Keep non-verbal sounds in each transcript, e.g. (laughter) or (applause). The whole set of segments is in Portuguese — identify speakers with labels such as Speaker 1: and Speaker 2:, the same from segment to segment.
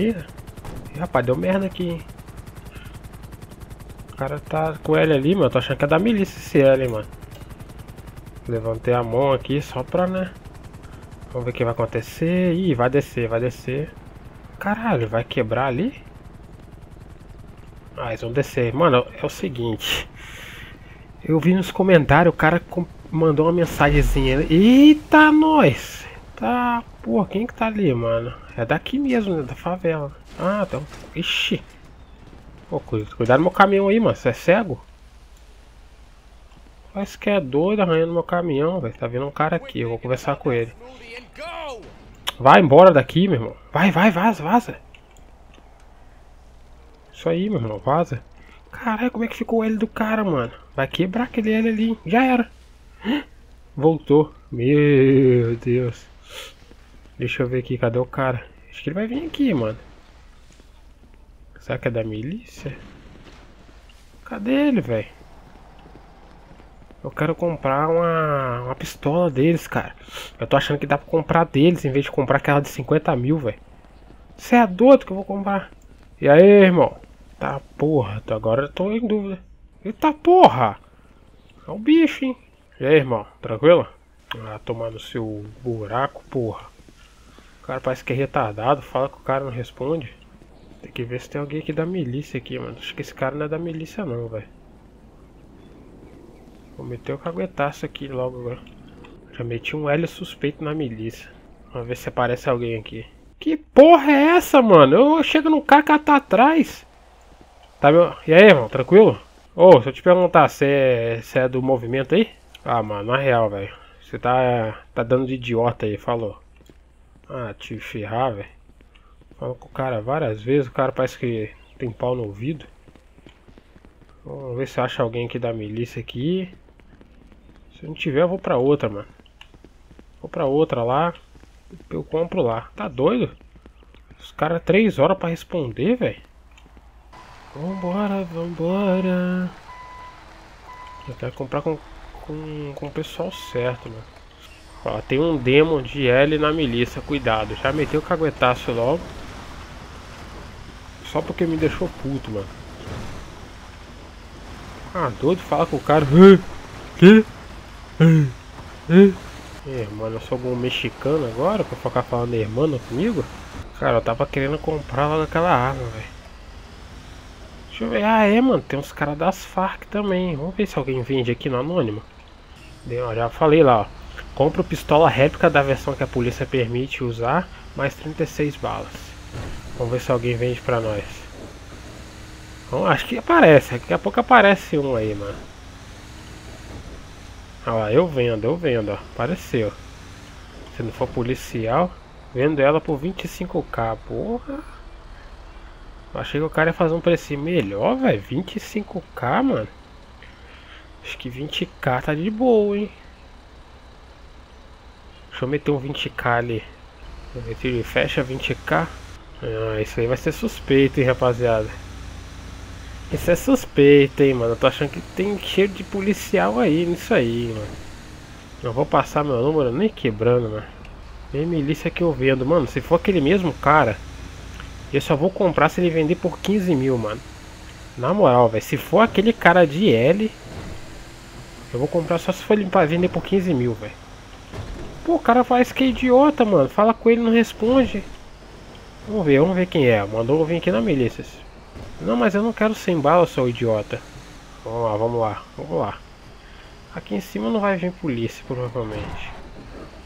Speaker 1: Ih, rapaz, deu merda aqui, hein? O cara tá com L ali, mano. Tô achando que é da milícia esse L, mano. Levantei a mão aqui só pra, né? Vamos ver o que vai acontecer. Ih, vai descer, vai descer. Caralho, vai quebrar ali? Ah, eles vão descer. Mano, é o seguinte. Eu vi nos comentários, o cara mandou uma mensagenzinha. Eita, nós! Tá, porra, quem que tá ali, mano? É daqui mesmo, né? Da favela. Ah, então. Ixi. Pô, cuidado no meu caminhão aí, mano. Você é cego? Parece que é doido arranhando meu caminhão, velho. Tá vendo um cara aqui, eu vou conversar com ele. Vai embora daqui, meu irmão. Vai, vai, vaza, vaza. Isso aí, meu irmão, vaza. Caralho, como é que ficou o L do cara, mano? Vai quebrar aquele L ali. Já era. Voltou. Meu Deus. Deixa eu ver aqui, cadê o cara? Acho que ele vai vir aqui, mano. Será que é da milícia? Cadê ele, velho? Eu quero comprar uma, uma pistola deles, cara. Eu tô achando que dá pra comprar deles em vez de comprar aquela de 50 mil, velho. Você é doido que eu vou comprar. E aí, irmão? Tá porra, agora eu tô em dúvida. Eita porra! É o bicho, hein? E aí, irmão? Tranquilo? Ah, tomar no seu buraco, porra. Cara parece que é retardado, fala que o cara não responde. Tem que ver se tem alguém aqui da milícia aqui, mano. Acho que esse cara não é da milícia não, velho. Vou meter o caguetaço aqui logo agora. Já meti um L suspeito na milícia. Vamos ver se aparece alguém aqui. Que porra é essa, mano? Eu chego no cara que tá atrás. Tá, meu... E aí, irmão? Tranquilo? Ô, oh, se eu te perguntar, você é, é do movimento aí? Ah, mano, na real, velho. Você tá, tá dando de idiota aí, falou. Ah, te ferrar, velho. Falo com o cara várias vezes, o cara parece que tem pau no ouvido. Vamos ver se acha alguém aqui da milícia aqui. Se não tiver, eu vou pra outra, mano. Vou pra outra lá. Eu compro lá. Tá doido? Os caras três horas pra responder, velho. Vambora, vambora. Eu quero comprar com, com, com o pessoal certo, mano. Ó, tem um demo de L na milícia, cuidado. Já meteu o caguetaço logo. Só porque me deixou puto, mano. Ah, doido, fala com o cara. Que? É, mano, eu sou algum mexicano agora pra ficar falando irmã comigo? Cara, eu tava querendo comprar logo aquela arma, velho. Deixa eu ver. Ah, é, mano. Tem uns caras das Farc também. Vamos ver se alguém vende aqui no anônimo. Deu, já falei lá, ó. Compro pistola réplica da versão que a polícia permite usar, mais 36 balas. Vamos ver se alguém vende pra nós. Bom, acho que aparece. Daqui a pouco aparece um aí, mano. Olha lá, eu vendo, eu vendo, ó. Apareceu. Se não for policial, vendo ela por 25k. Porra. Achei que o cara ia fazer um preço melhor, velho. 25k, mano. Acho que 20k tá de boa, hein. Deixa eu meter um 20k ali. Fecha 20k. Ah, isso aí vai ser suspeito, hein, rapaziada. Isso é suspeito, hein, mano. Eu tô achando que tem cheiro de policial aí nisso aí, mano. Não vou passar meu número nem quebrando, mano. Nem milícia que eu vendo. Mano, se for aquele mesmo cara, eu só vou comprar se ele vender por 15 mil, mano. Na moral, velho. Se for aquele cara de L, eu vou comprar só se for ele pra vender por 15 mil, velho. Pô, o cara faz que é idiota, mano. Fala com ele não responde. Vamos ver, vamos ver quem é. Mandou vir aqui na milícia. Não, mas eu não quero sem bala, seu idiota. Vamos lá, vamos lá, vamos lá. Aqui em cima não vai vir polícia, provavelmente.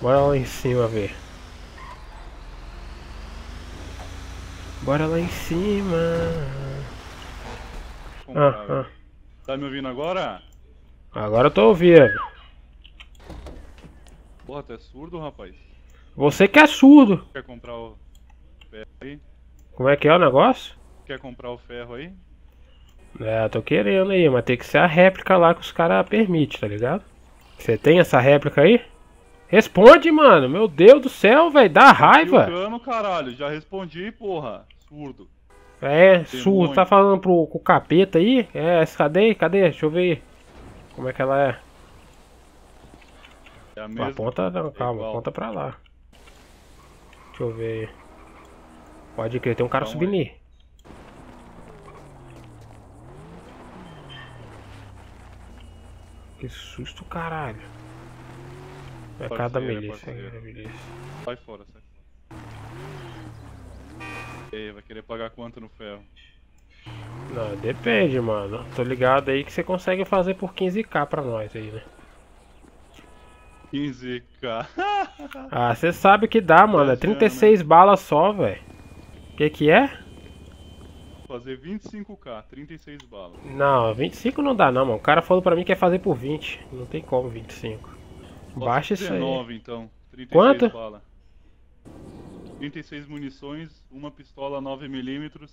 Speaker 1: Bora lá em cima ver. Bora lá em cima.
Speaker 2: Ah, ah. Tá me ouvindo agora?
Speaker 1: Agora eu tô ouvindo.
Speaker 2: Porra, tu é surdo, rapaz?
Speaker 1: Você que é surdo.
Speaker 2: Quer comprar o ferro aí?
Speaker 1: Como é que é o negócio?
Speaker 2: Quer comprar o ferro aí?
Speaker 1: É, tô querendo aí, mas tem que ser a réplica lá que os caras permitem, tá ligado? Você tem essa réplica aí? Responde, mano. Meu Deus do céu, velho. Dá raiva.
Speaker 2: Cano, caralho. Já respondi, porra. Surdo.
Speaker 1: É, surdo. Tá falando pro, com o capeta aí? É, cadê? Cadê? Deixa eu ver. Como é que ela é? É a mesma. Aponta, não, calma. Igual. Aponta pra lá. Deixa eu ver aí. Pode crer, tem um cara
Speaker 2: Calma
Speaker 1: subindo aí. Que susto, caralho. É cada milícia,
Speaker 2: parceiro.
Speaker 1: cada milícia.
Speaker 2: Sai fora, sai fora. E aí, vai querer pagar quanto no ferro?
Speaker 1: Não, depende, mano. Tô ligado aí que você consegue fazer por 15k pra nós aí, né?
Speaker 2: 15k. (laughs)
Speaker 1: Ah, você sabe que dá, mano. É
Speaker 2: Tá achando,
Speaker 1: 36 balas só, velho. Que que é?
Speaker 2: Fazer 25k, 36 balas.
Speaker 1: Não, 25 não dá não, mano. O cara falou pra mim que ia fazer por 20. Não tem como 25.
Speaker 2: Faça
Speaker 1: Baixa isso aí.
Speaker 2: 19 então. 36
Speaker 1: Quanto?
Speaker 2: bala. 36 munições, uma pistola 9mm,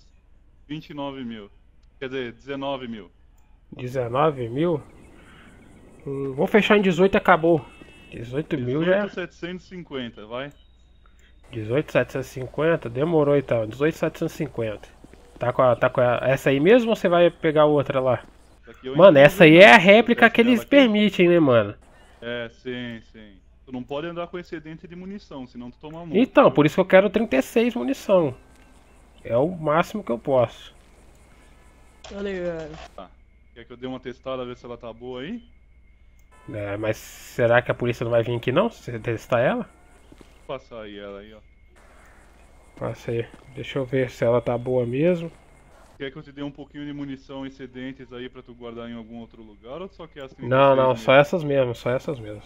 Speaker 2: 29 mil. Quer dizer, 19 mil.
Speaker 1: 19 mil? Hum, vou fechar em 18 e acabou. 18 mil já é.
Speaker 2: 18,750, vai.
Speaker 1: 18,750? Demorou então. 18,750. Tá com, a, tá com a, essa aí mesmo ou você vai pegar outra lá? Mano, essa aí é a réplica que eles permitem, né, mano?
Speaker 2: É, sim, sim. Tu não pode andar com excedente de munição, senão tu toma multa.
Speaker 1: Então,
Speaker 2: viu?
Speaker 1: por isso que eu quero 36 munição. É o máximo que eu posso.
Speaker 3: Tô ligado.
Speaker 2: Quer que eu dê uma testada, ver se ela tá boa aí?
Speaker 1: É, mas será que a polícia não vai vir aqui não? Se você testar ela?
Speaker 2: Vou passar aí ela aí, ó.
Speaker 1: Passa aí. Deixa eu ver se ela tá boa mesmo.
Speaker 2: Quer que eu te dê um pouquinho de munição excedentes aí pra tu guardar em algum outro lugar ou tu só quer as 36
Speaker 1: Não, não,
Speaker 2: mesmo?
Speaker 1: só essas mesmo, só essas mesmo.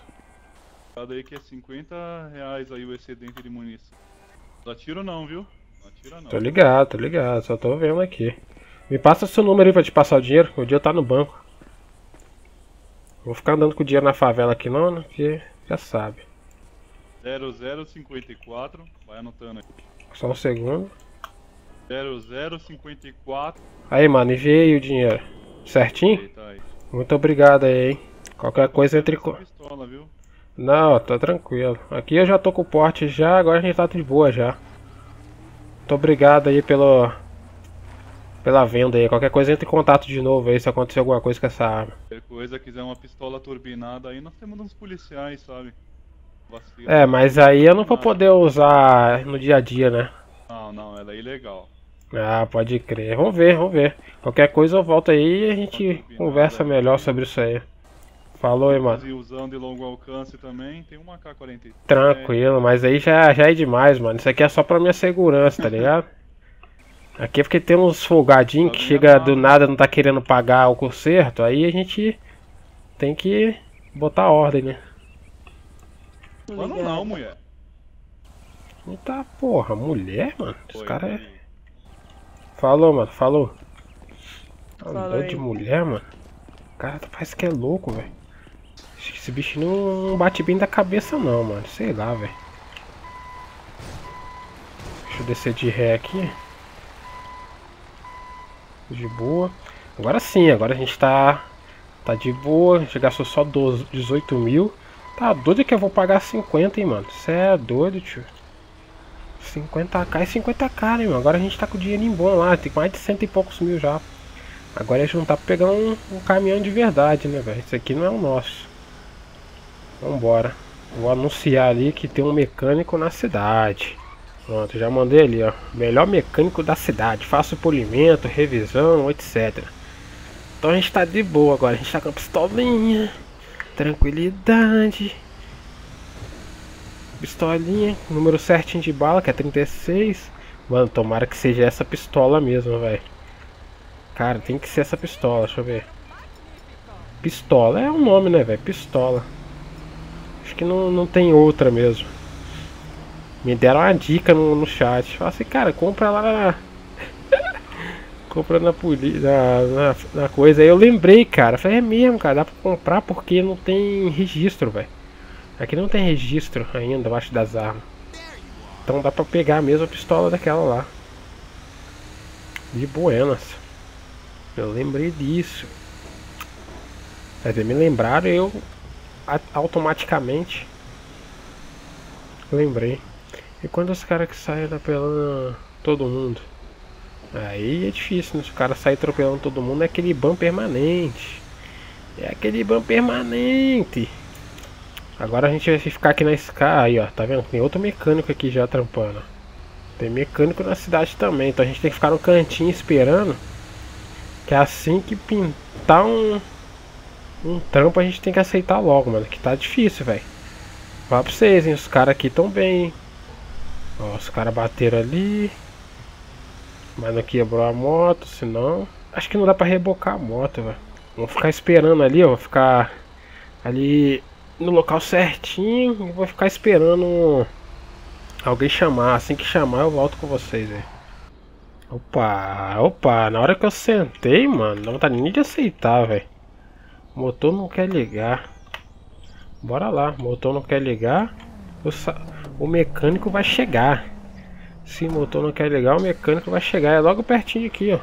Speaker 2: Cada aí que é 50 reais aí o excedente de munição. Não atira não, viu? Não atira não.
Speaker 1: Tô ligado, tô ligado, só tô vendo aqui. Me passa seu número aí pra te passar o dinheiro, o dinheiro tá no banco. Vou ficar andando com o dinheiro na favela aqui não, né? Porque já sabe.
Speaker 2: 0054, vai anotando aí.
Speaker 1: Só um segundo.
Speaker 2: 0054.
Speaker 1: Aí, mano, enviei o dinheiro. Certinho?
Speaker 2: Aí.
Speaker 1: Muito obrigado aí, hein? Qualquer coisa entre.
Speaker 2: Pistola, viu?
Speaker 1: Não, tá tranquilo. Aqui eu já tô com o porte já, agora a gente tá de boa já. Muito obrigado aí pelo. Pela venda aí. Qualquer coisa entre em contato de novo aí se acontecer alguma coisa com essa arma.
Speaker 2: Qualquer coisa, quiser uma pistola turbinada aí, nós temos uns policiais, sabe? Vacila.
Speaker 1: É, mas aí eu não vou poder usar no dia a dia, né?
Speaker 2: Não, não, ela é ilegal.
Speaker 1: Ah, pode crer. Vamos ver, vamos ver. Qualquer coisa eu volto aí e a gente conversa melhor sobre isso aí. Falou aí, mano.
Speaker 2: Fuzilzão de longo alcance também, tem uma K-47.
Speaker 1: Tranquilo, mas aí já, já é demais, mano. Isso aqui é só pra minha segurança, tá ligado? Aqui é porque tem uns folgadinhos que chega do nada não tá querendo pagar o conserto, aí a gente tem que botar ordem, né?
Speaker 2: Mano, não, mulher.
Speaker 1: Eita porra, mulher, mano. Esse
Speaker 2: Foi,
Speaker 1: cara é. Falou, mano, falou. Tá
Speaker 3: aí.
Speaker 1: de mulher, mano. O cara parece que é louco, velho. Acho que esse bicho não bate bem da cabeça, não, mano. Sei lá, velho. Deixa eu descer de ré aqui. De boa. Agora sim, agora a gente tá. Tá de boa. A gente gastou só 12, 18 mil. Tá doido que eu vou pagar 50, hein, mano. Cê é doido, tio. 50k e 50k, né, mano? Agora a gente tá com o dinheirinho bom lá. Tem mais de cento e poucos mil já. Agora a gente não tá pegando um, um caminhão de verdade, né, velho? Esse aqui não é o nosso. Vambora. Vou anunciar ali que tem um mecânico na cidade. Pronto, já mandei ali, ó. Melhor mecânico da cidade. Faço polimento, revisão, etc. Então a gente tá de boa agora. A gente tá com a pistolinha. Tranquilidade. Pistolinha, número certinho de bala, que é 36. Mano, tomara que seja essa pistola mesmo, velho. Cara, tem que ser essa pistola, deixa eu ver. Pistola é o nome, né, velho? Pistola. Acho que não, não tem outra mesmo. Me deram uma dica no, no chat. Fala assim, cara, compra lá na. (laughs) compra na. Na, na, na coisa. Aí eu lembrei, cara. Falei, é mesmo, cara. Dá pra comprar porque não tem registro, velho. Aqui não tem registro ainda, abaixo das armas. Então dá pra pegar a mesma pistola daquela lá. De buenas. Eu lembrei disso. Quer me lembraram eu automaticamente lembrei. E quando os caras que saem atropelando todo mundo? Aí é difícil, né? Se o cara sair atropelando todo mundo é aquele ban permanente. É aquele ban permanente. Agora a gente vai ficar aqui na escada. Aí, ó, tá vendo? Tem outro mecânico aqui já trampando. Tem mecânico na cidade também, então a gente tem que ficar no cantinho esperando. Que é assim que pintar um, um trampo a gente tem que aceitar logo, mano. Que tá difícil, velho. Fala pra vocês, hein? Os caras aqui tão bem, hein? Ó, os caras bateram ali. Mas não quebrou a moto, senão. Acho que não dá pra rebocar a moto, velho. Vamos ficar esperando ali, ó. Vou ficar ali no local certinho e vou ficar esperando alguém chamar. Assim que chamar eu volto com vocês, velho. Opa, opa, na hora que eu sentei, mano, não tá nem de aceitar, velho. Motor não quer ligar. Bora lá, motor não quer ligar. O, o mecânico vai chegar. Se o motor não quer ligar, o mecânico vai chegar. É logo pertinho aqui, ó.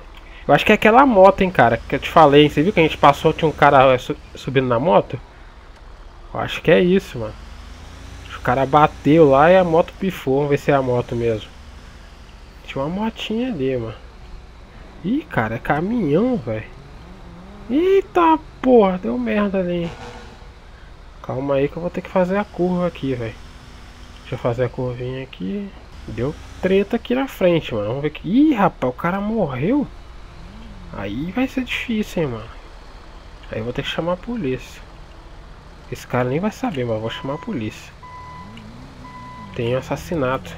Speaker 1: Eu acho que é aquela moto, hein, cara, que eu te falei. Você viu que a gente passou, tinha um cara é, subindo na moto? Eu acho que é isso, mano. O cara bateu lá e a moto pifou. Vamos ver se é a moto mesmo. Tinha uma motinha ali, mano. Ih, cara, é caminhão, velho. Eita porra, deu merda ali. Calma aí que eu vou ter que fazer a curva aqui, velho. Deixa eu fazer a curvinha aqui. Deu treta aqui na frente, mano. Vamos ver aqui. Ih, rapaz, o cara morreu. Aí vai ser difícil, hein, mano. Aí eu vou ter que chamar a polícia. Esse cara nem vai saber, mas eu vou chamar a polícia. Tem um assassinato.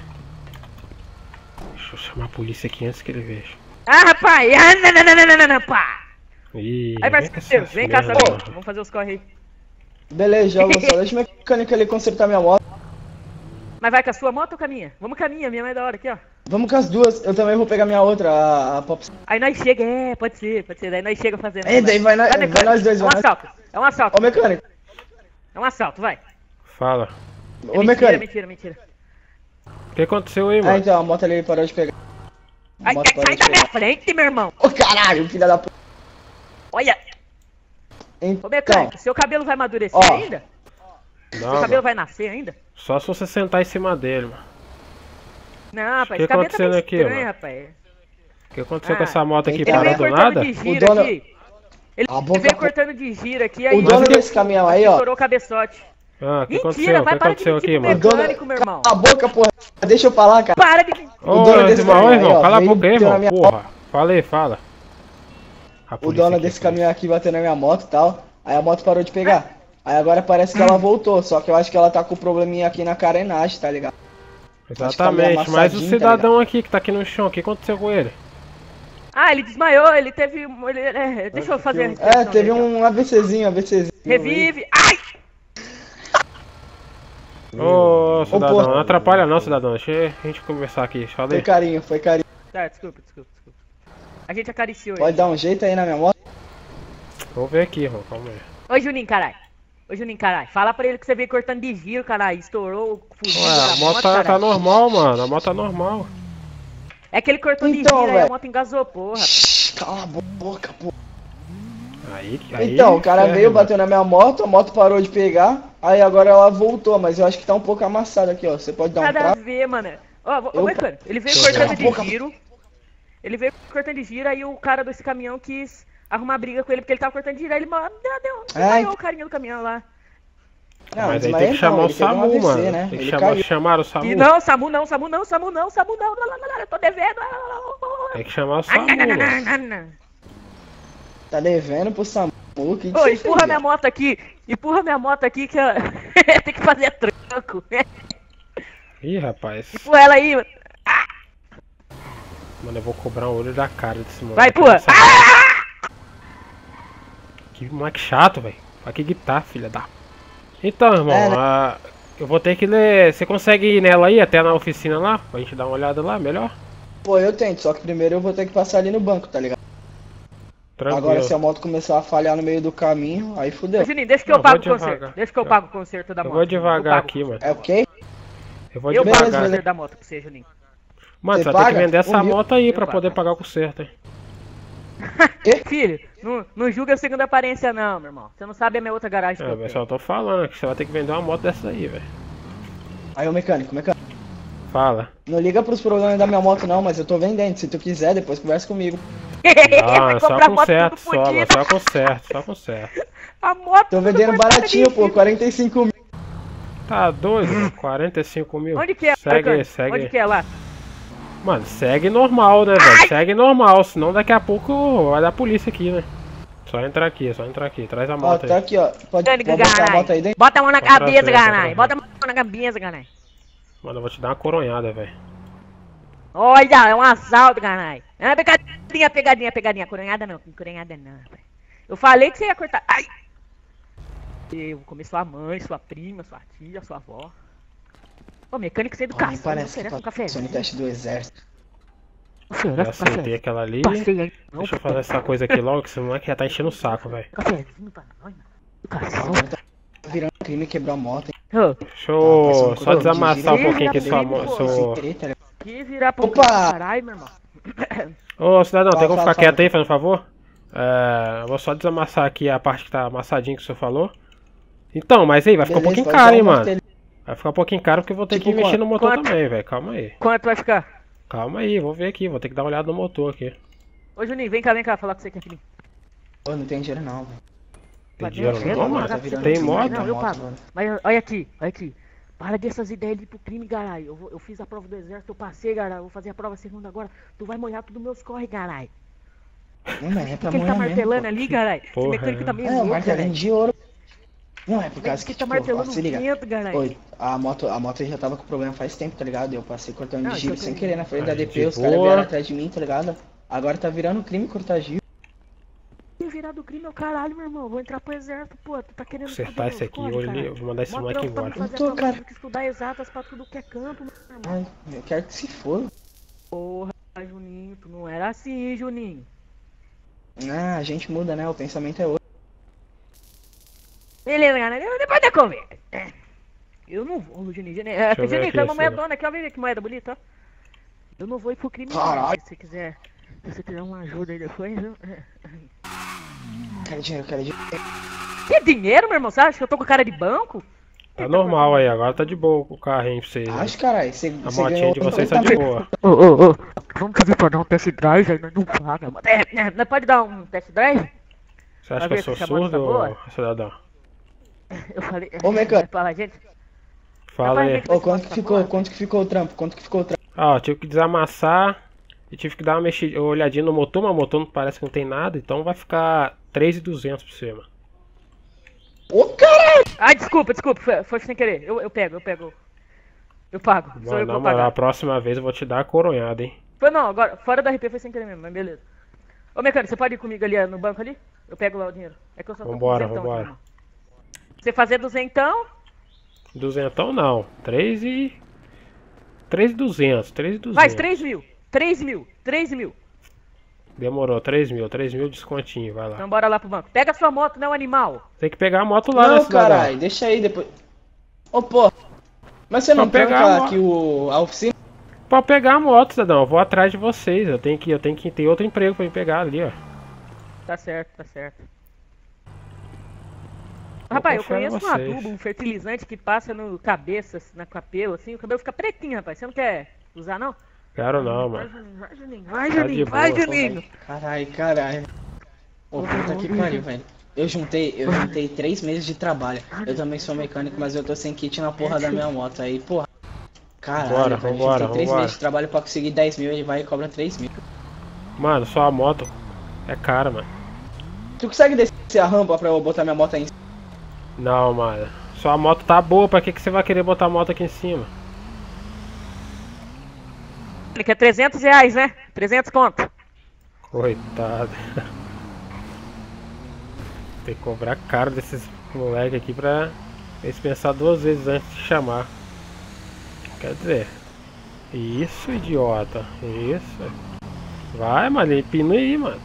Speaker 1: Deixa eu chamar a polícia aqui antes que ele veja.
Speaker 3: Ah, rapaz! Ah, não, não, não, não, não, pá!
Speaker 1: Ih,
Speaker 3: Aí, parceiro, vem cá? Vamos fazer os corre aí.
Speaker 4: Beleza, já. (laughs) Deixa o mecânico ali consertar minha moto.
Speaker 3: Mas vai com a sua moto ou com a minha? Vamos com a minha, minha mais da hora aqui, ó.
Speaker 4: Vamos com as duas, eu também vou pegar minha outra, a, a Pop.
Speaker 3: Aí nós chega, é, pode ser, pode ser. Daí nós chega fazendo.
Speaker 4: É, daí vai, nós,
Speaker 3: Vai,
Speaker 4: vai nós dois,
Speaker 3: É um
Speaker 4: vai
Speaker 3: assalto, é um assalto,
Speaker 4: Ô mecânico,
Speaker 3: é um assalto, vai.
Speaker 1: Fala.
Speaker 3: É
Speaker 4: ô
Speaker 3: mentira,
Speaker 4: mecânico.
Speaker 3: mentira, mentira.
Speaker 1: O que aconteceu aí,
Speaker 4: Ah,
Speaker 1: mano?
Speaker 4: então, a moto ali parou de pegar. A
Speaker 3: Ai, sai da minha frente, meu irmão.
Speaker 4: Ô caralho, filha da p.
Speaker 3: Olha, ô
Speaker 4: Então,
Speaker 3: mecânico, seu cabelo vai amadurecer
Speaker 4: Ó.
Speaker 3: ainda?
Speaker 1: Não,
Speaker 3: Seu
Speaker 1: mano.
Speaker 3: cabelo vai nascer ainda?
Speaker 1: Só se você sentar em cima dele, mano.
Speaker 3: Não, rapaz,
Speaker 1: que
Speaker 3: esse cabelo tá
Speaker 1: acontecendo
Speaker 3: meio
Speaker 1: aqui,
Speaker 3: estranho,
Speaker 1: mano?
Speaker 3: rapaz.
Speaker 1: O que aconteceu com
Speaker 3: Ah,
Speaker 1: essa moto aqui?
Speaker 4: ele
Speaker 1: Parou
Speaker 3: veio
Speaker 1: do
Speaker 3: cortando
Speaker 1: nada?
Speaker 3: de giro
Speaker 4: O dono-
Speaker 3: aqui. Ele
Speaker 4: A boca-
Speaker 3: veio cortando de giro aqui, aí
Speaker 4: o dono desse caminhão aí, ó.
Speaker 3: estourou o cabeçote.
Speaker 1: Ah, o que
Speaker 3: Mentira,
Speaker 1: aconteceu? O que
Speaker 3: vai para de
Speaker 1: aconteceu
Speaker 3: mentir
Speaker 1: aqui, mano?
Speaker 4: O dono-
Speaker 3: mecânico, meu irmão.
Speaker 4: Cala a boca, porra. Deixa eu falar, cara.
Speaker 3: Para de...
Speaker 1: Ô,
Speaker 4: dono desse
Speaker 1: irmão,
Speaker 4: caminhão aí,
Speaker 1: irmão,
Speaker 4: ó,
Speaker 1: cala a boca aí, irmão.
Speaker 4: minha
Speaker 1: Porra. Fala aí, fala.
Speaker 4: O dono desse caminhão aqui bateu na minha moto e tal. Aí a moto parou de pegar. Aí agora parece que ela voltou, só que eu acho que ela tá com probleminha aqui na carenagem, tá ligado? Tá
Speaker 1: Exatamente,
Speaker 4: meio
Speaker 1: mas o
Speaker 4: tá
Speaker 1: cidadão aqui que tá aqui no chão, o que aconteceu com ele?
Speaker 3: Ah, ele desmaiou, ele teve... um- Ele, é, deixa eu fazer a
Speaker 4: É, teve
Speaker 3: dele,
Speaker 4: um AVCzinho, AVCzinho.
Speaker 3: Revive. Ai!
Speaker 1: Ô, cidadão,
Speaker 4: porra.
Speaker 1: não atrapalha não, cidadão. Deixa a gente conversar aqui. Fala
Speaker 4: Foi carinho, foi carinho.
Speaker 3: Tá, desculpa, desculpa, desculpa. A gente acariciou
Speaker 4: Pode
Speaker 3: ele.
Speaker 4: dar um jeito aí na minha moto?
Speaker 1: Vamos ver aqui, irmão. Calma aí.
Speaker 3: Ô, Juninho, caralho. Ô, Juninho, caralho. Fala pra ele que você veio cortando de giro, caralho. Estourou, fugiu
Speaker 1: Ué, a moto tá, tá normal, mano. A moto tá normal.
Speaker 3: É que ele cortou de
Speaker 4: Então,
Speaker 3: giro, aí a moto engasou, porra.
Speaker 4: Cala a boca, pô.
Speaker 1: Aí, aí
Speaker 4: Então, o cara veio,
Speaker 1: mano.
Speaker 4: bateu na minha moto, a moto parou de pegar, aí agora ela voltou, mas eu acho que tá um pouco amassada aqui, ó. Você pode dar um
Speaker 3: Nada a ver, mano. Ó, ô,
Speaker 4: Eu-
Speaker 3: mecânico, ele veio cortando de
Speaker 4: Boca-
Speaker 3: giro. Ele veio cortando de giro, aí o cara desse caminhão quis arrumar briga com ele, porque ele tava cortando aí ele ma- deu, deu, desmaiou o carinha do caminhão lá.
Speaker 4: Não,
Speaker 1: Mas aí tem que
Speaker 4: não,
Speaker 1: chamar o
Speaker 4: um
Speaker 1: SAMU, mano.
Speaker 4: né?
Speaker 1: Tem que chamar, chamar o SAMU.
Speaker 3: E não, Samu não, Samu não, Samu não, Samu não, lá, lá, lá, lá, eu tô devendo.
Speaker 1: Tem que chamar o
Speaker 3: Ah,
Speaker 1: SAMU,
Speaker 3: não, não,
Speaker 1: mano.
Speaker 3: não, não, não.
Speaker 4: Tá devendo pro SAMU, que que
Speaker 3: Ô, empurra
Speaker 4: fez,
Speaker 3: minha moto aqui, empurra minha moto aqui que eu (laughs) tem que fazer tranco.
Speaker 1: Ih, rapaz.
Speaker 3: Empurra ela aí.
Speaker 1: Mano, eu vou cobrar um olho da cara desse moleque.
Speaker 3: Vai, empurra. Ah!
Speaker 1: Que moleque chato, velho. Vai que guitarra, filha da. Então, irmão,
Speaker 4: É, né?
Speaker 1: eu vou ter que ler. Você consegue ir nela aí, até na oficina lá? Pra gente dar uma olhada lá, melhor?
Speaker 4: Pô, eu tento, só que primeiro eu vou ter que passar ali no banco, tá ligado?
Speaker 1: Tranquilo.
Speaker 4: Agora se a moto começar a falhar no meio do caminho, aí fudeu.
Speaker 3: Juninho, deixa que
Speaker 1: Não,
Speaker 3: eu pago o conserto.
Speaker 1: devagar.
Speaker 3: Deixa que eu
Speaker 1: Eu-
Speaker 3: pago o conserto da
Speaker 1: Eu
Speaker 3: moto.
Speaker 1: vou devagar
Speaker 3: pago.
Speaker 1: aqui, mano.
Speaker 4: É o quê?
Speaker 1: Eu vou
Speaker 3: Eu
Speaker 4: Beleza,
Speaker 3: pago o
Speaker 1: devagar.
Speaker 4: beleza.
Speaker 3: conserto da moto pra você, Juninho.
Speaker 1: Mano,
Speaker 4: Você
Speaker 1: vai ter que vender essa
Speaker 4: Um
Speaker 1: moto aí
Speaker 3: Eu
Speaker 1: pra
Speaker 3: pago.
Speaker 1: poder pagar o conserto, hein? (laughs)
Speaker 3: Filho, não, não julga a segunda aparência não, meu irmão. Você não sabe a minha outra garagem
Speaker 1: É,
Speaker 3: tenho.
Speaker 1: só tô falando que você vai ter que vender uma moto dessa aí, velho.
Speaker 4: Aí o mecânico, mecânico.
Speaker 1: Fala.
Speaker 4: Não liga pros problemas da minha moto não, mas eu tô vendendo. Se tu quiser, depois conversa comigo. (laughs)
Speaker 1: Não, é só
Speaker 3: moto
Speaker 1: conserto, só, mano. Só conserto, só (laughs) conserto.
Speaker 3: A moto
Speaker 4: Tô vendendo baratinho, pô,
Speaker 3: giro.
Speaker 4: 45 mil.
Speaker 1: Tá doido, mano? 45 mil.
Speaker 3: Onde que é?
Speaker 1: Segue segue
Speaker 3: Onde que é lá?
Speaker 1: Mano, segue normal, né, velho? Segue normal, senão daqui a pouco vai dar polícia aqui, né? Só entrar aqui, só entrar aqui. Traz a
Speaker 4: Ó,
Speaker 1: moto
Speaker 4: tá
Speaker 1: aí.
Speaker 4: aqui, ó. Pode, pode botar a moto aí dentro?
Speaker 3: Bota a mão na cabeça, caralho. Bota a mão na cabeça, caralho.
Speaker 1: Mano, eu vou te dar uma coronhada, velho.
Speaker 3: Olha, é um assalto, caralho. É pegadinha, pegadinha, pegadinha. Coronhada não, coronhada não. Eu falei que você ia cortar. Ai! Eu vou comer sua mãe, sua prima, sua tia, sua avó. Ô, mecânico sem educação,
Speaker 4: parece que
Speaker 3: um
Speaker 4: passou no
Speaker 3: cafezinho.
Speaker 4: teste do exército.
Speaker 3: Um
Speaker 1: aceitei
Speaker 3: cafezinho.
Speaker 1: aquela ali.
Speaker 3: Passei
Speaker 1: Deixa eu fazer essa coisa aqui logo, que esse moleque já tá enchendo o saco, velho.
Speaker 3: Cafezinho pra nós, mano. Educação.
Speaker 4: Tá virando crime e quebrou a moto. hein?
Speaker 1: Deixa eu
Speaker 4: Pensando
Speaker 1: só desamassar um pouquinho aqui sua moto.
Speaker 4: tá
Speaker 3: que virar pro
Speaker 4: Opa!
Speaker 3: caralho, meu irmão.
Speaker 1: Ô, cidadão, tem como ficar quieto aí, fazendo favor? É, eu vou só desamassar aqui a parte que tá amassadinha que o senhor falou. Então, mas aí, vai ficar um pouquinho caro, hein, mano. Vai ficar um pouquinho caro porque eu vou ter
Speaker 4: Tipo
Speaker 1: que mexer no motor
Speaker 3: Quanto?
Speaker 1: também, velho. Calma aí.
Speaker 3: Quanto vai ficar?
Speaker 1: Calma aí, vou ver aqui. Vou ter que dar uma olhada no motor aqui.
Speaker 3: Ô, Juninho, vem cá, vem cá, falar com você aqui.
Speaker 4: Pô, não tem dinheiro não, velho.
Speaker 1: Tem dinheiro
Speaker 3: não,
Speaker 1: não, mano?
Speaker 3: tá
Speaker 1: Tem moto?
Speaker 4: tá
Speaker 3: Não, eu pago.
Speaker 4: mano.
Speaker 3: Mas olha aqui, olha aqui. Para dessas ideias de ir pro crime, caralho. Eu, eu fiz a prova do exército, eu passei, caralho. Eu vou fazer a prova segunda agora. Tu vai molhar tudo meus corre, caralho.
Speaker 4: Não, é
Speaker 3: Por
Speaker 4: pra
Speaker 3: que ele tá
Speaker 4: mesmo,
Speaker 3: martelando
Speaker 4: pô.
Speaker 3: ali, caralho? Esse
Speaker 1: Porra,
Speaker 3: mecânico
Speaker 1: é.
Speaker 3: tá meio
Speaker 4: É, o
Speaker 3: louco,
Speaker 4: martelinho de ouro. Não, é por causa
Speaker 3: que
Speaker 4: que,
Speaker 3: tá
Speaker 4: tipo, ó,
Speaker 3: martelando
Speaker 4: se
Speaker 3: o
Speaker 4: liga.
Speaker 3: vento?
Speaker 4: Oi, a moto, a moto já tava com problema faz tempo, tá ligado? Eu passei cortando
Speaker 3: Não,
Speaker 4: de
Speaker 3: isso
Speaker 4: giro sem querer na frente da
Speaker 1: Aí, de
Speaker 4: DP, os caras vieram atrás de mim, tá ligado? Agora tá virando crime cortar giro.
Speaker 3: Se virar do crime é o caralho, meu irmão. Vou entrar pro exército, pô. Tu tá querendo
Speaker 1: Consertar
Speaker 3: estudar
Speaker 1: esse aqui,
Speaker 3: corre,
Speaker 1: eu, eu vou mandar esse moleque embora.
Speaker 4: Eu tô, cara.
Speaker 3: tive que estudar exatas pra tudo que é campo, meu irmão.
Speaker 4: Ai, eu quero que se foda.
Speaker 3: Porra, Juninho, tu não era assim, Juninho.
Speaker 4: Ah, a gente muda, né? O pensamento é outro.
Speaker 3: Beleza, galera. Depois da conversa. É. Eu não vou, Juninho. Juninho, é,
Speaker 1: aqui,
Speaker 3: tem uma moedona aqui, ó. Vem que moeda bonita, ó. Eu não vou ir pro crime.
Speaker 4: Caralho.
Speaker 3: Se você quiser. Se você quiser uma ajuda aí depois, eu... (laughs)
Speaker 4: Quero dinheiro, quero dinheiro.
Speaker 3: Que dinheiro, meu irmão? Você acha que eu tô com cara de banco?
Speaker 1: Tá normal aí, agora tá de boa com o carro aí pra vocês. né?
Speaker 4: Acho, caralho. Você,
Speaker 1: A
Speaker 4: você
Speaker 1: motinha
Speaker 4: ganhou
Speaker 1: de vocês tá
Speaker 4: tá
Speaker 1: de boa.
Speaker 3: Ô, ô, ô. Vamos pedir pra dar um test drive, aí nós não paga, mano. É, é, nós pode dar um test drive?
Speaker 1: Você acha que eu sou
Speaker 3: tá
Speaker 1: surdo,
Speaker 3: boa?
Speaker 1: cidadão?
Speaker 3: Eu falei.
Speaker 4: Ô, (laughs) mecânico.
Speaker 3: Fala, gente.
Speaker 1: Fala aí.
Speaker 4: Ô, quanto que ficou? Quanto que ficou o trampo? Quanto que ficou o trampo?
Speaker 1: Ah, eu tive que desamassar e tive que dar uma mexida, uma olhadinha no motor, mas o motor não parece que não tem nada, então vai ficar 3,200 por cima.
Speaker 4: Ô, caralho!
Speaker 3: Ai, desculpa, desculpa. Foi, foi sem querer. Eu, eu pego, eu pego. Eu pago. Sou
Speaker 1: Mano,
Speaker 3: eu
Speaker 1: na moral, a próxima vez eu vou te dar a coronhada, hein?
Speaker 3: Foi não, agora, fora da RP foi sem querer mesmo, mas beleza. Ô, mecânico, você pode ir comigo ali no banco ali? Eu pego lá o dinheiro. É que eu só tô com
Speaker 1: Vambora, vambora.
Speaker 3: Você fazer duzentão,
Speaker 1: Duzentão não, 3 e... 3,200, 3,200.
Speaker 3: faz 3 mil. 3 mil, 3 mil.
Speaker 1: Demorou, 3 mil, 3 mil descontinho, vai lá.
Speaker 3: Então bora lá pro banco. Pega a sua moto, não, animal.
Speaker 1: Tem que pegar a moto lá, né,
Speaker 4: Não,
Speaker 1: cidadão?
Speaker 4: caralho, deixa aí depois. Ô, pô. Mas você não
Speaker 1: Pra pegar a
Speaker 4: aqui o, a oficina?
Speaker 1: Pode pegar a moto, cidadão, eu vou atrás de vocês, eu tenho que, eu tenho que ter outro emprego pra me pegar ali, ó.
Speaker 3: Tá certo, tá certo. Rapaz, eu conheço um adubo, um fertilizante que passa no cabeça, na cabelo, assim, o cabelo fica pretinho, rapaz. Você não quer usar, não?
Speaker 1: Quero não,
Speaker 3: Vai,
Speaker 1: mano.
Speaker 3: Juninho, vai, Juninho, vai,
Speaker 1: Tá
Speaker 3: Juninho, vai,
Speaker 1: boa.
Speaker 3: Juninho.
Speaker 4: Caralho, caralho. Ô, puta que pariu, velho. Eu juntei, eu juntei três meses de trabalho. Eu também sou mecânico, mas eu tô sem kit na porra da minha moto. Aí, porra. Caralho,
Speaker 1: Vambora,
Speaker 4: velho.
Speaker 1: vambora,
Speaker 4: juntei três
Speaker 1: vambora.
Speaker 4: meses de trabalho pra conseguir 10 mil, ele vai e cobra 3 mil.
Speaker 1: Mano, só a moto é cara, mano.
Speaker 4: Tu consegue descer a rampa pra eu botar minha moto aí em cima?
Speaker 1: Não, mano. Sua moto tá boa, pra que, que você vai querer botar a moto aqui em cima?
Speaker 3: Ele quer 300 reais, né? 300 conto.
Speaker 1: Coitado. Tem que cobrar caro desses moleque aqui pra eles pensar duas vezes antes de chamar. Quer dizer. Isso, idiota. Isso. Vai, mano, empina aí, mano.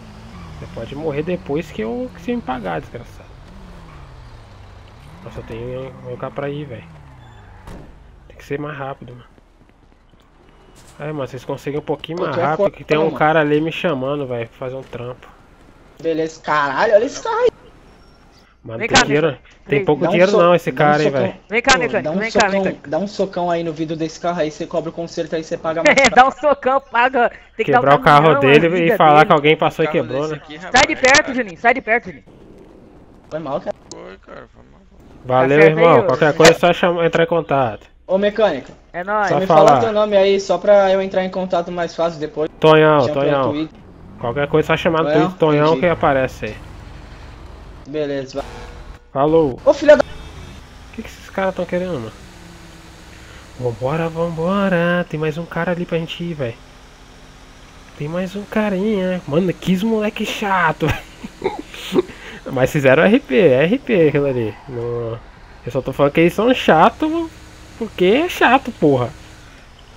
Speaker 1: Você pode morrer depois que eu que você me pagar, desgraçado. Nossa, eu tenho que colocar pra ir, velho. Tem que ser mais rápido, mano. É, mano, vocês conseguem um pouquinho mais rápido que tem um
Speaker 4: mano.
Speaker 1: cara ali me chamando, velho, pra fazer um trampo.
Speaker 4: Beleza, caralho, olha esse carro aí.
Speaker 1: Mas não
Speaker 3: Vem
Speaker 1: tem
Speaker 3: cá,
Speaker 1: dinheiro, tem
Speaker 3: Vem,
Speaker 1: pouco
Speaker 4: Dá um
Speaker 1: dinheiro
Speaker 4: so-
Speaker 1: não esse
Speaker 4: um
Speaker 1: cara, hein,
Speaker 4: socão.
Speaker 1: velho.
Speaker 3: Vem cá,
Speaker 4: dá um
Speaker 3: vem cá,
Speaker 4: socão,
Speaker 3: mecânico.
Speaker 4: Dá um socão aí no vidro desse carro aí, você cobra o conserto aí, você paga mais. (laughs)
Speaker 3: Dá um socão, paga. Tem que dar
Speaker 1: Quebrar o carro dele e
Speaker 3: vida
Speaker 1: falar
Speaker 3: dele.
Speaker 1: que alguém passou e quebrou, né?
Speaker 5: aqui, rapaz,
Speaker 3: Sai de perto,
Speaker 5: é-
Speaker 3: Juninho, sai de perto, Juninho.
Speaker 4: Foi mal, cara.
Speaker 5: Foi, cara, foi mal.
Speaker 1: Valeu,
Speaker 3: certo aí,
Speaker 1: irmão.
Speaker 3: ô.
Speaker 1: Qualquer coisa é só chamar, entrar em contato.
Speaker 4: Ô mecânico,
Speaker 3: É nóis.
Speaker 1: Só
Speaker 4: me
Speaker 1: falar.
Speaker 4: fala teu nome aí, só pra eu entrar em contato mais fácil depois.
Speaker 1: Tonhão,
Speaker 4: Chama
Speaker 1: Tonhão. Qualquer coisa só chamar no
Speaker 4: Tonhão?
Speaker 1: Twitter Tonhão
Speaker 4: Entendi.
Speaker 1: que aparece aí.
Speaker 4: Beleza, vai.
Speaker 1: Falou.
Speaker 4: Ô filha da.
Speaker 1: O que, que esses caras estão querendo, mano? Vambora, vambora. Tem mais um cara ali pra gente ir, velho. Tem mais um carinha. Mano, que moleque chato. (laughs) Mas fizeram RP, é RP aquilo ali. Não- Eu só tô falando que eles são chatos porque é chato, porra.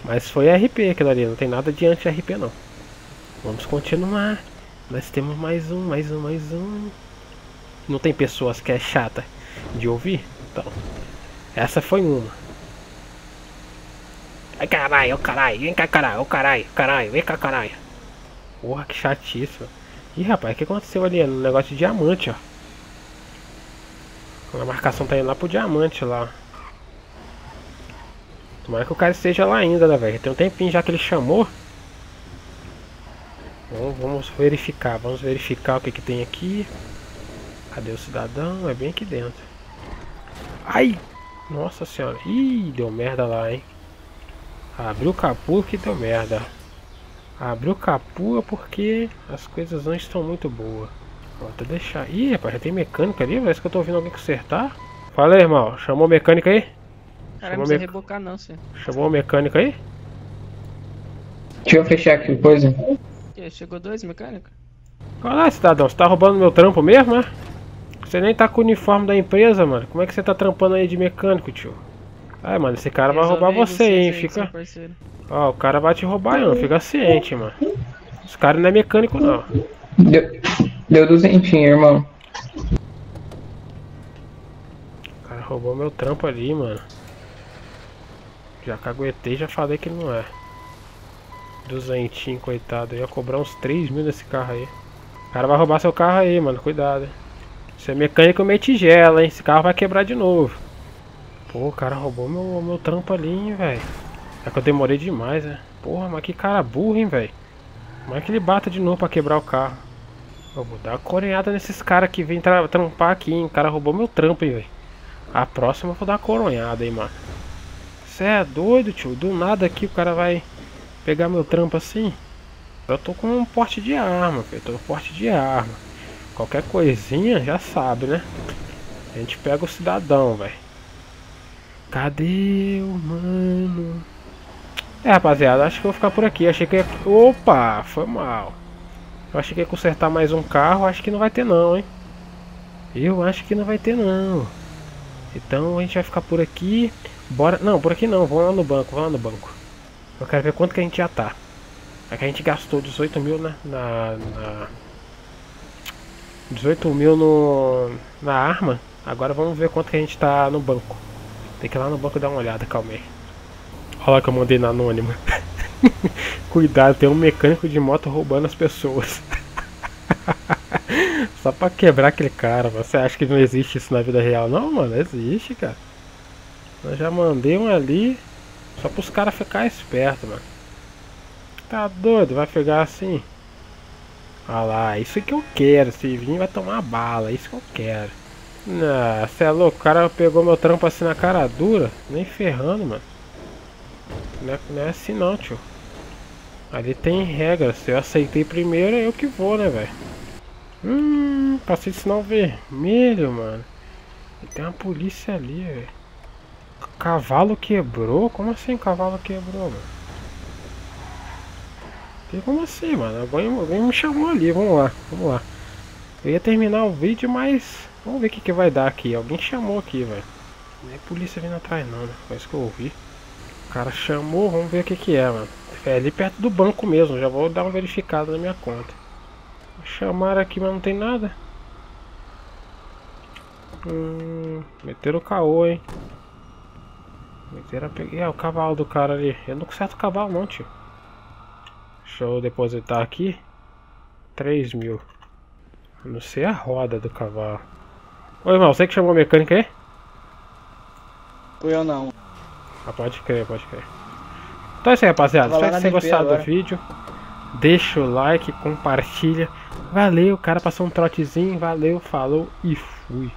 Speaker 1: Mas foi RP aquilo ali, não tem nada de anti-RP não. Vamos continuar. Nós temos mais um, mais um, mais um. Não tem pessoas que é chata de ouvir? Então. Essa foi uma. Ai caralho, caralho, vem cá caralho, caralho, caralho, vem cá caralho. Porra, que mano. Ih rapaz, o que aconteceu ali? No negócio de diamante, ó. A marcação tá indo lá pro diamante lá. Tomara que o cara esteja lá ainda, né, velho? Tem um tempinho já que ele chamou. Vamos verificar, vamos verificar o que que tem aqui. Cadê o cidadão? É bem aqui dentro. Ai! Nossa senhora. Ih, deu merda lá, hein? Abriu o capô que deu merda. Abriu o capô é porque as coisas não estão muito boas. Vou até deixar. Ih, rapaz, já tem mecânico ali? Parece que eu tô ouvindo alguém consertar. Fala aí, irmão. Chamou o mecânico aí?
Speaker 5: Caralho,
Speaker 1: Chamou
Speaker 5: não precisa
Speaker 1: mec-
Speaker 5: rebocar não, senhor.
Speaker 1: Chamou o mecânico aí?
Speaker 6: Deixa eu fechar aqui coisa.
Speaker 5: Ih, Chegou dois mecânicos?
Speaker 1: Olha lá, cidadão. Você tá roubando meu trampo mesmo, né? Você nem tá com o uniforme da empresa, mano. Como é que você tá trampando aí de mecânico, tio? Ah, mano, esse cara vai roubar você, hein? Fica. Ó, o cara vai te roubar, não. Fica ciente, mano. Os caras não é mecânico, não.
Speaker 6: Deu, deu duzentinho, irmão.
Speaker 1: O cara roubou meu trampo ali, mano. Já caguetei, já falei que não é. Duzentinho, coitado. Eu ia cobrar uns 3 mil nesse carro aí. O cara vai roubar seu carro aí, mano. Cuidado. Você é mecânico meio tigela, hein. Esse carro vai quebrar de novo. Pô, o cara roubou meu, meu trampo ali, hein, velho. É que eu demorei demais, né? Porra, mas que cara burro, hein, velho. Como é que ele bata de novo pra quebrar o carro? Eu vou dar uma coronhada nesses caras que vêm tra trampar aqui, hein. O cara roubou meu trampo, hein, velho. A próxima eu vou dar uma coronhada, hein, mano. Você é doido, tio? Do nada aqui o cara vai pegar meu trampo assim. Eu tô com um porte de arma, velho. Tô com porte de arma. Qualquer coisinha, já sabe, né? A gente pega o cidadão, velho. Cadê o mano? É, rapaziada, acho que vou ficar por aqui. Achei que ia... Opa, foi mal. Eu achei que ia consertar mais um carro. Acho que não vai ter não, hein? Eu acho que não vai ter não. Então a gente vai ficar por aqui. Bora. Não, por aqui não. Vamos lá no banco. Vamos lá no banco. Eu quero ver quanto que a gente já tá. É que a gente gastou 18 mil na. na, na 18 mil no, na arma. Agora vamos ver quanto que a gente tá no banco. Tem que ir lá no banco dar uma olhada, calma aí. Olha lá que eu mandei na anônima. (laughs) Cuidado, tem um mecânico de moto roubando as pessoas. (laughs) Só pra quebrar aquele cara. Você acha que não existe isso na vida real? Não, mano, existe, cara. Eu já mandei um ali só pros caras ficar espertos, mano. Tá doido? Vai pegar assim? Olha lá, isso que eu quero. Se vir, vai tomar bala. Isso que eu quero. Não, cê é louco. O cara pegou meu trampo assim na cara dura. Nem ferrando, mano. Não é, não é assim não, tio. Ali tem regra. Se eu aceitei primeiro, é eu que vou, né, velho? Hum, passei de sinal vermelho, mano. E tem uma polícia ali, velho. Cavalo quebrou? Como assim cavalo quebrou, mano? Que como assim, mano? Alguém, alguém me chamou ali, vamos lá, vamos lá. Eu ia terminar o vídeo, mas vamos ver o que, que vai dar aqui. Alguém chamou aqui, velho. Não é polícia vindo atrás não, né? Isso que eu ouvi. Cara chamou, vamos ver o que que é, mano. É ali perto do banco mesmo, já vou dar uma verificada na minha conta. Chamaram aqui, mas não tem nada. Hum, meteram o caô, hein. Meteram a pegar. É, o cavalo do cara ali. Eu não conserto o cavalo não, tio. Deixa eu depositar aqui. 3 mil. Eu não sei a roda do cavalo. Ô irmão, você que chamou a mecânica aí?
Speaker 4: Fui eu não.
Speaker 1: Ah, pode crer, pode crer. Então é isso aí, rapaziada. Espero que vocês tenham gostado do vídeo. Deixa o like, compartilha. Valeu, o cara passou um trotezinho. Valeu, falou e fui.